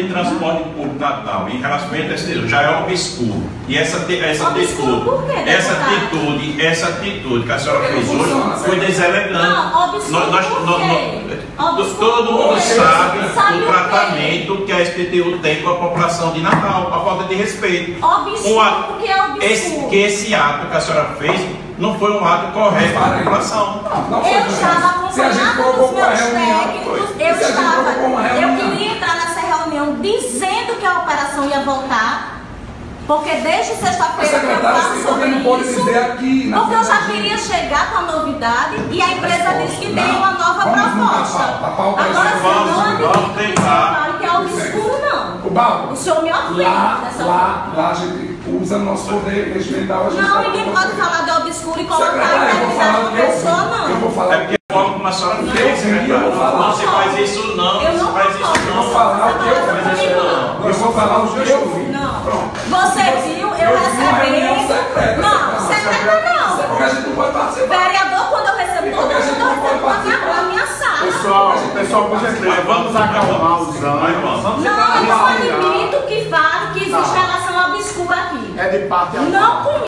em relacionamento exterior, já é obscuro. E essa, essa Obscuro atitude, por quê, essa atitude, essa atitude que a senhora fez não hoje foi deselegante. Não, obscuro Nós- nós- por nós- quê? nós- Obscuro Todo mundo sabe Sabe o o tratamento que a SPTU tem com a população de Natal, a falta de respeito. Obscuro, Um ato- porque é obscuro. esse, que esse ato que a senhora fez não foi um ato correto com a população. Não foi Eu do estava Se a gente acompanhada colocou dos uma meus reunião, técnicos, foi. eu Se a gente estava. colocou uma Eu reunião. queria entrar nessa reunião dizendo que a operação ia voltar. Porque desde sexta-feira que eu falo sobre não pode isso, dizer aqui na porque eu já queria chegar com a novidade e a empresa disse que tem Não. uma nova Vamos mudar a proposta. pauta. A pauta é Agora, eu não Vamos- admito que é obscuro, não. O Balbo, O senhor me ofende lá, dessa lá, lá a gente usa nosso poder regimental. A gente Não, ninguém pode poder. falar de obscuro e colocar a eu o da eu pessoa, Eu não. vou falar É porque a forma como a senhora Eu fez, eu. Não se faz isso não, Eu não não se faz isso concordo. Eu vou não. falar o que eu vou falar o que eu vi. Não. Pronto. Você viu, eu, Eu vi uma reunião recebi. secreta. Não, secreta não. Porque a gente não pode participar. Vereador, quando eu recebo todo Porque a gente mundo, eu não pode recebo na minha, sala. Pessoal, pessoal, por gentileza, vamos acalmar os ânimos. Não, eu dialogar. admito que fale que existe relação obscura aqui. É de parte a Não comigo.